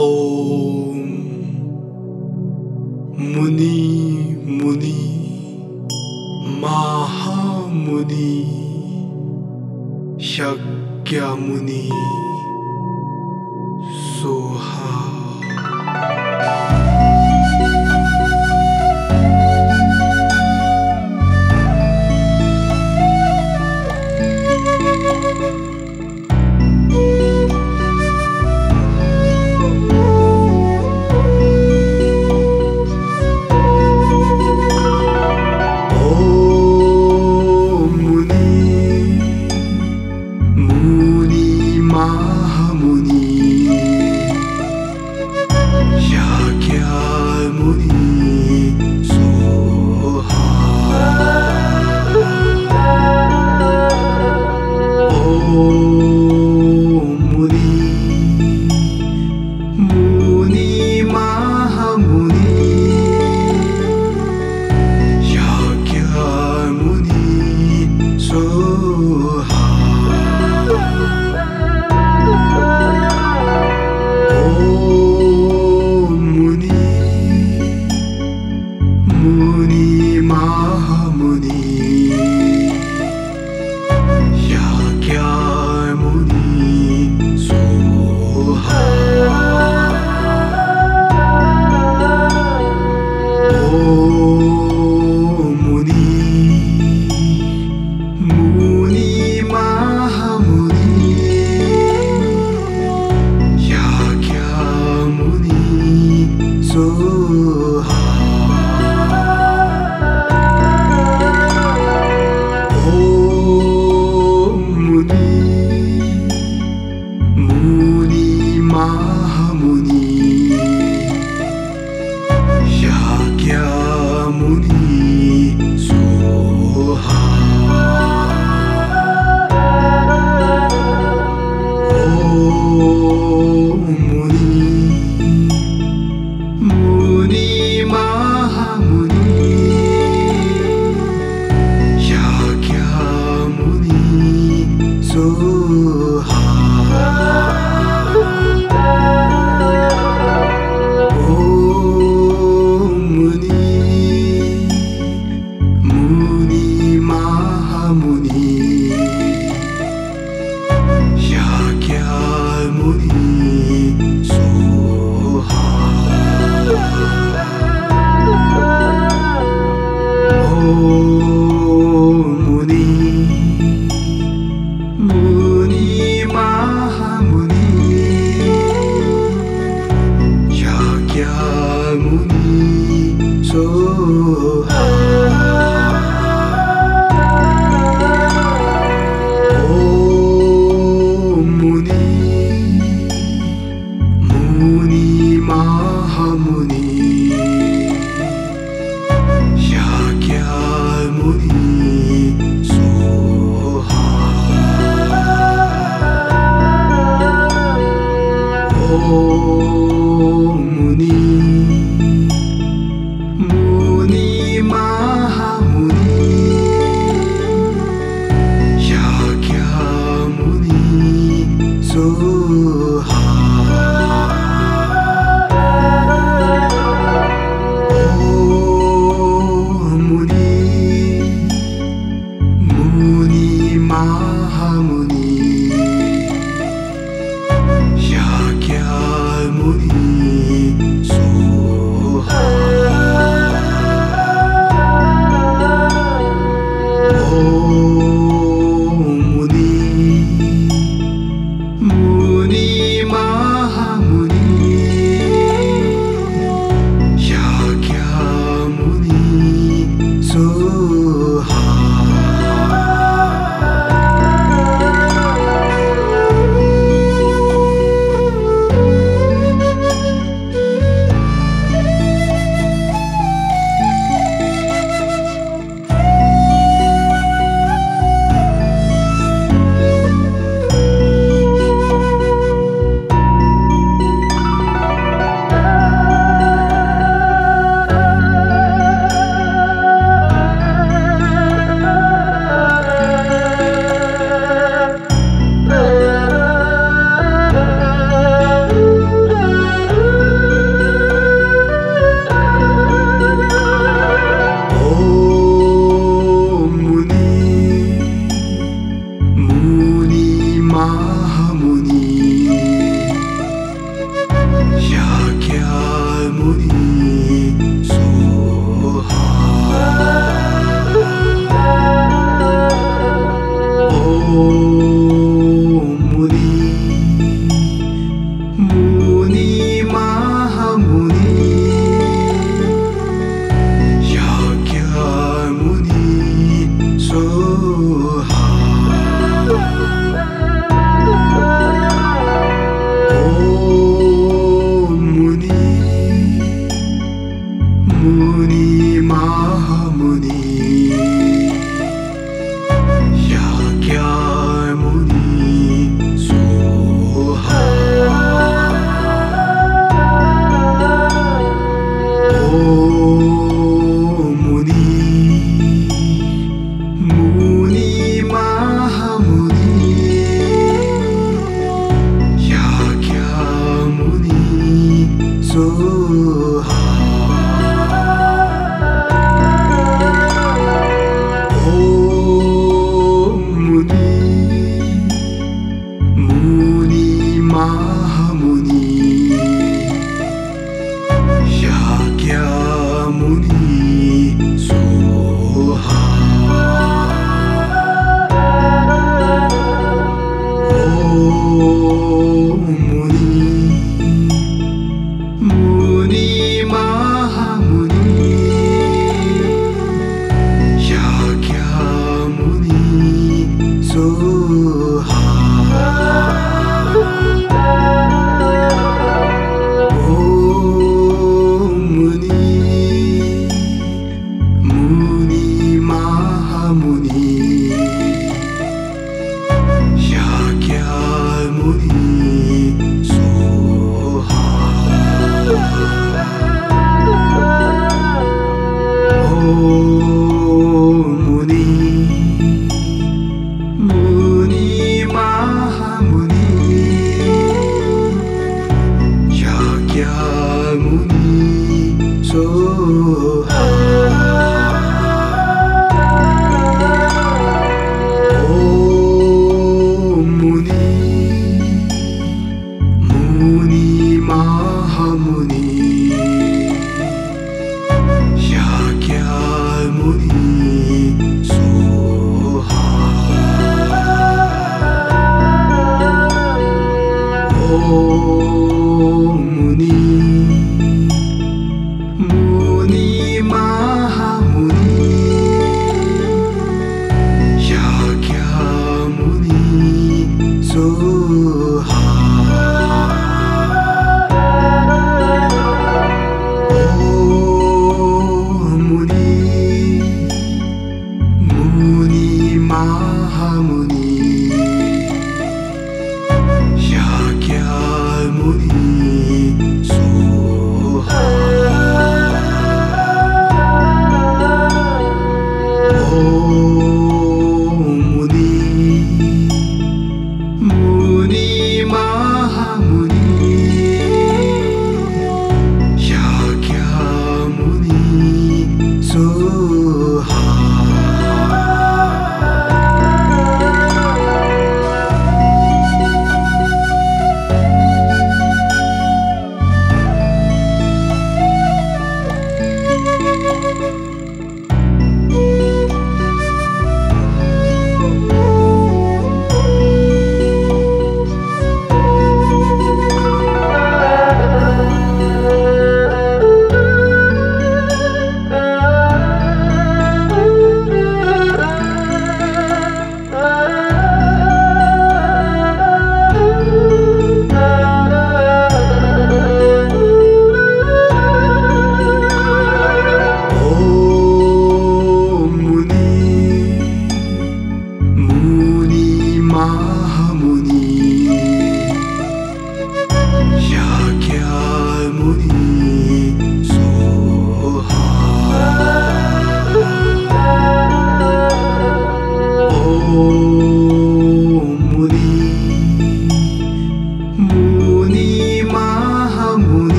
Om Muni Muni Mahamuni यज्ञमुनि Soha 마무니. true.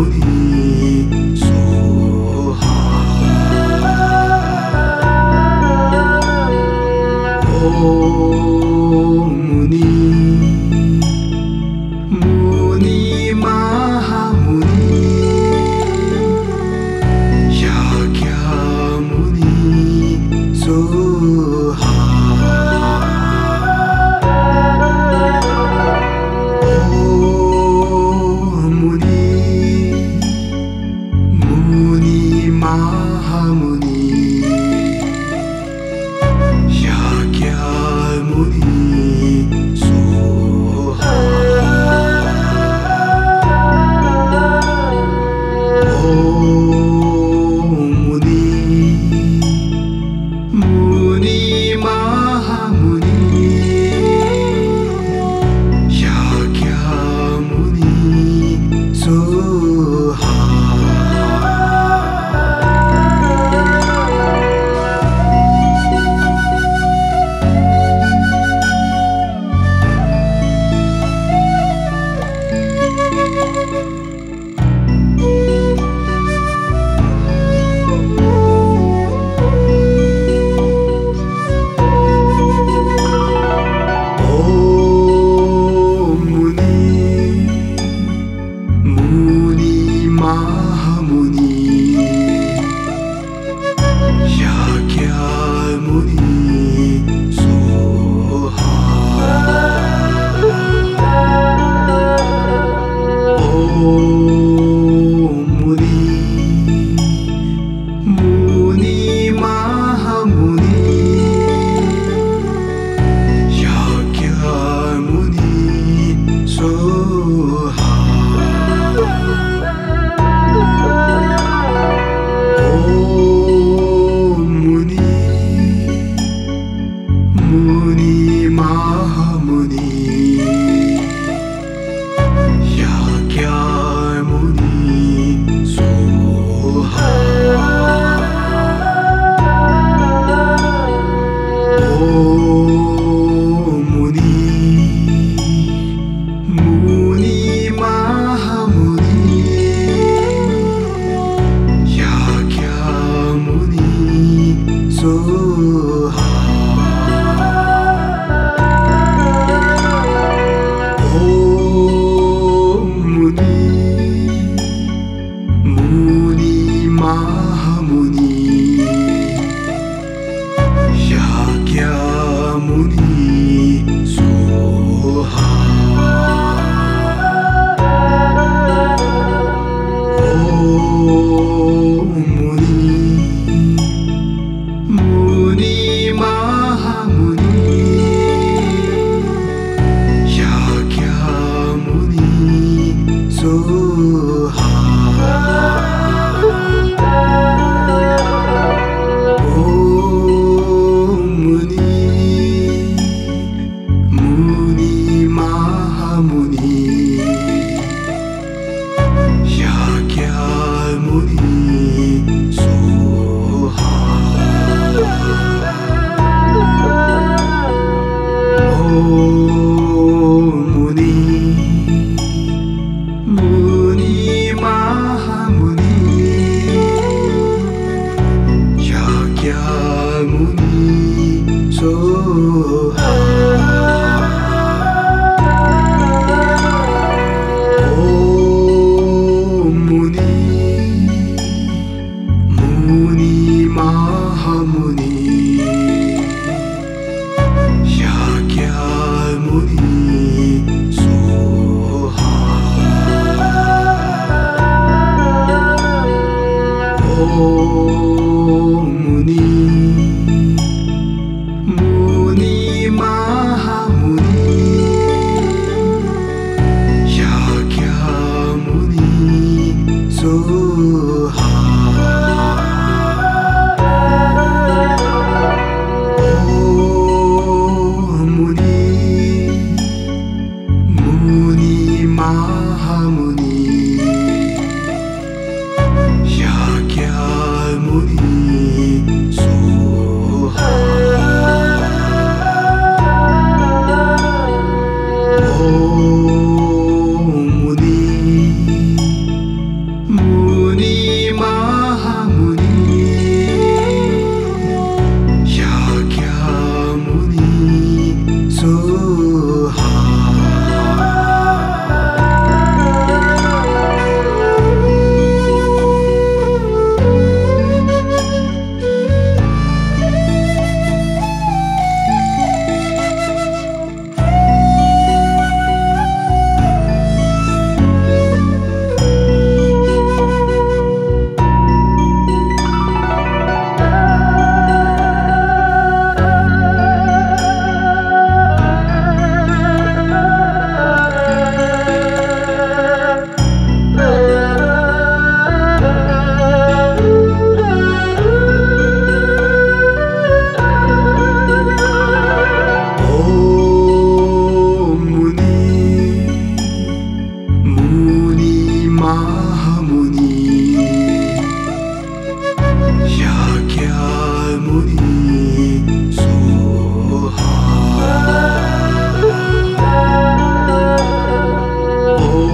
Holy.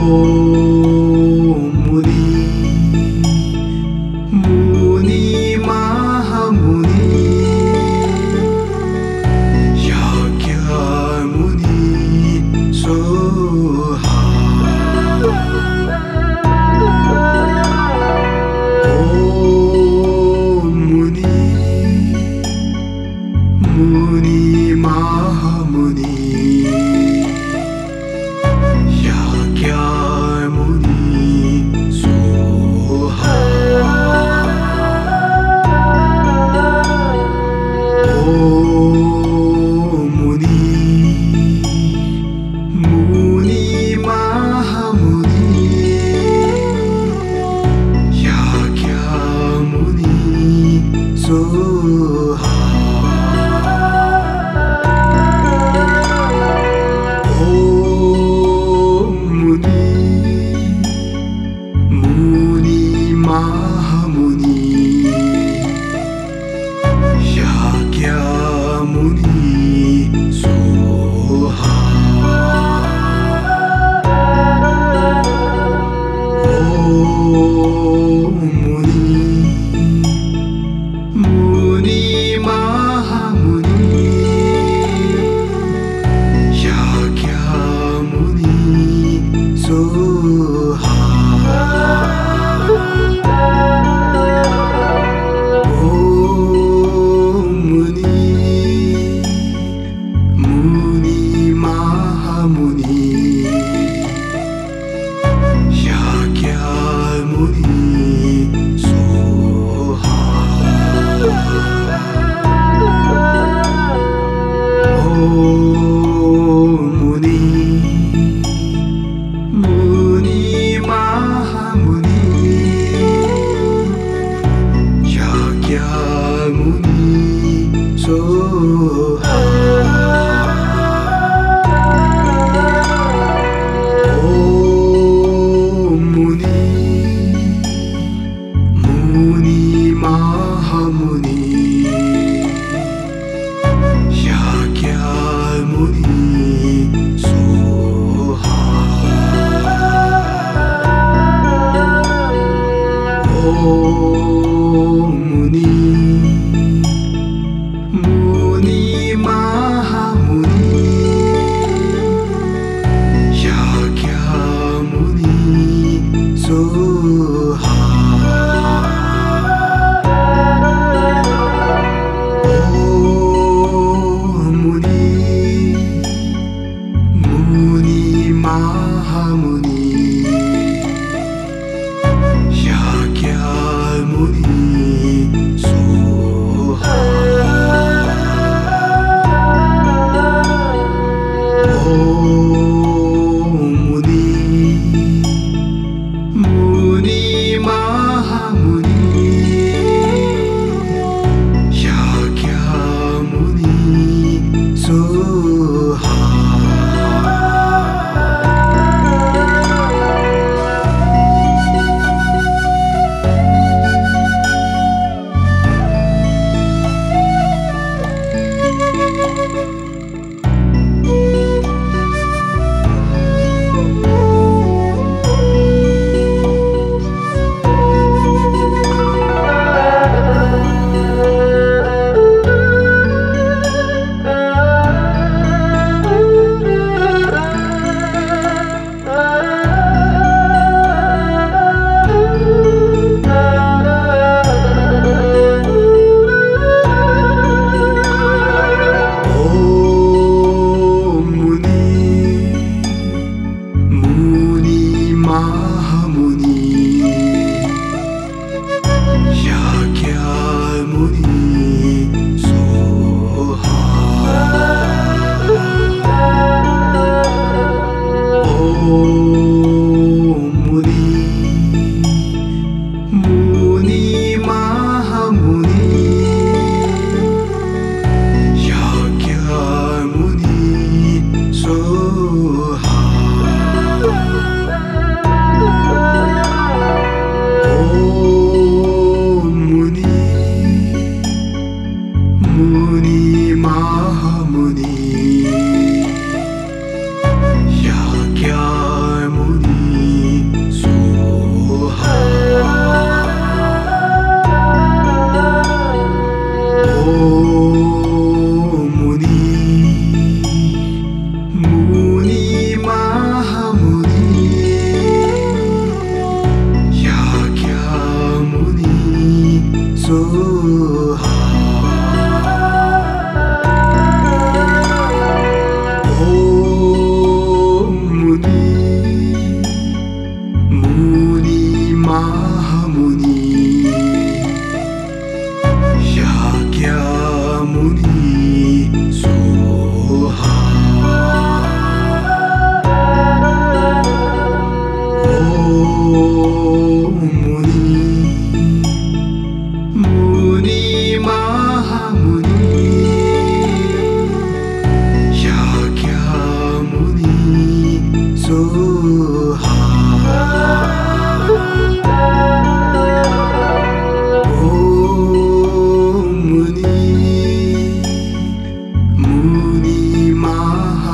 amor.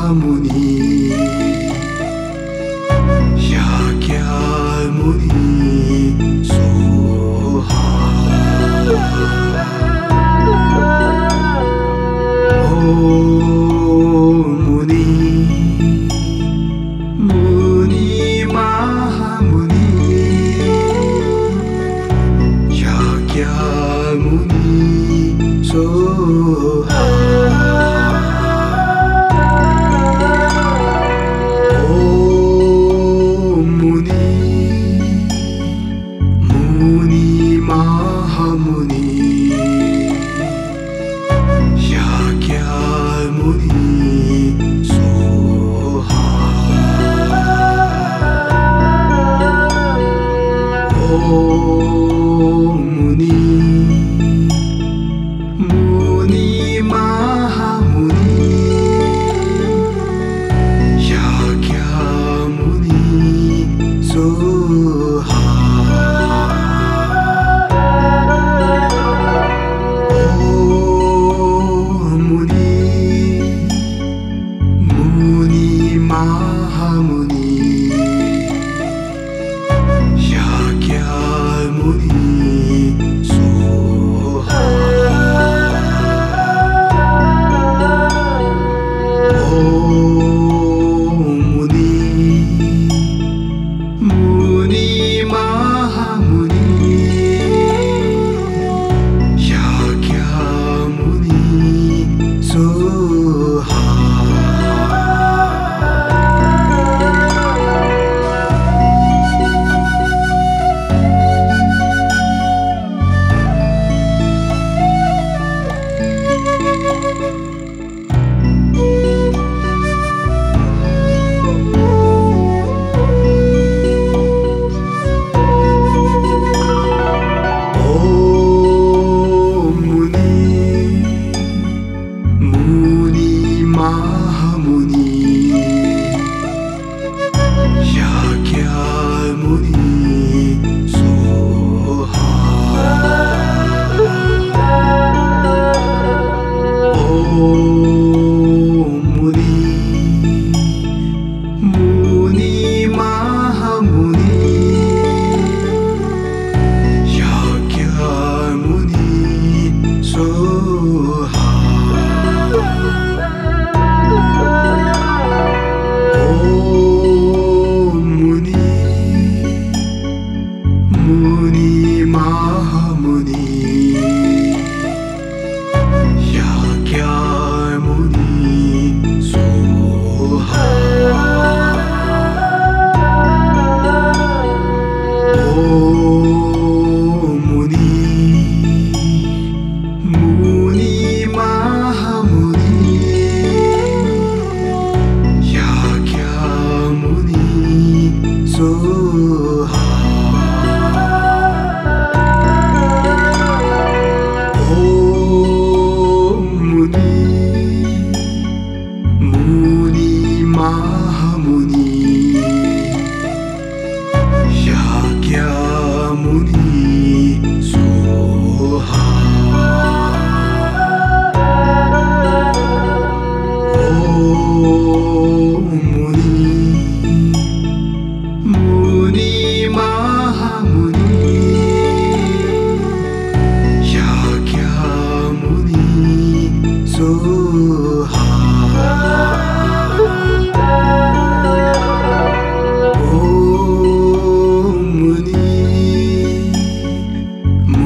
harmonie.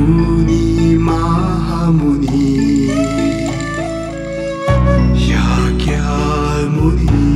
무니 마하무니 야갸무니.